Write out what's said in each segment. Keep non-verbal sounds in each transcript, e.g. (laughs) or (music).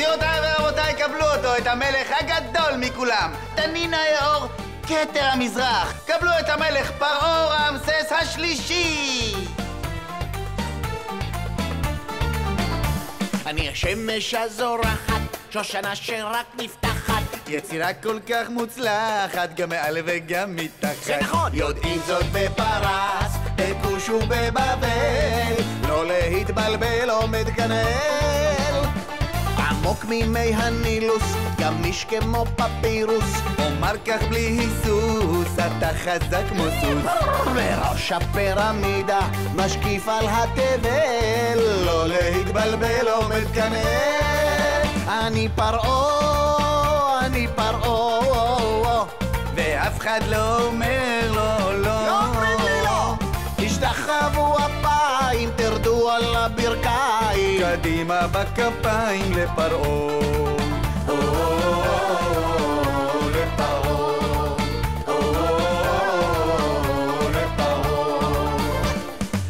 גבירותיי ורבותיי, קבלו אותו, את המלך הגדול מכולם, תנין היאור, כתר המזרח. קבלו את המלך פרעה רמסס השלישי! אני השמש הזורחת, שושנה שרק נפתחת. יצירה כל כך מוצלחת, גם מעל וגם מתחת. זה נכון! יודעים זאת בפרס, בכוש ובבבל, לא להתבלבל עומד כנאל. עמוק ממי הנילוס, גמיש כמו פפירוס, אומר כך בלי היסוס, אתה חזק כמו סוס. בראש הפירמידה, משקיף על התבל, לא להתבלבל עומד כנאל. אני פרעה, אני פרעה, ואף אחד לא אומר לו לא. קדימה בכפיים לפרעה.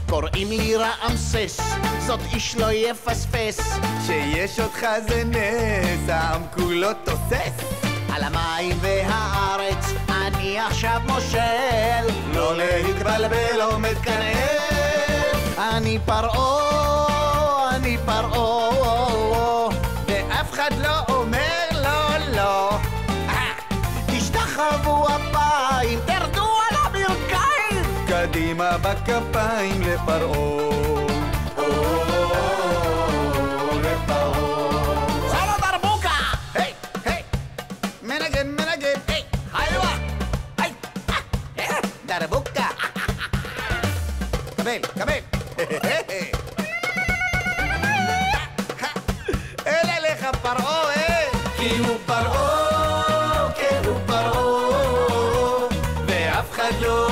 קוראים לי רעמסס, זאת איש לא יפספס. שיש אותך זה נס, העם כולו תוסס. על המים והארץ אני עכשיו מושל. לא להתבלבל עומד כנאל. אני פרעה, ואף אחד לא אומר לא לא. אה, תשתחוו אפיים, תרדו על הברכיים. קדימה בכפיים לפרעה. סולו דרבוקה! (laughs) פרעה, כן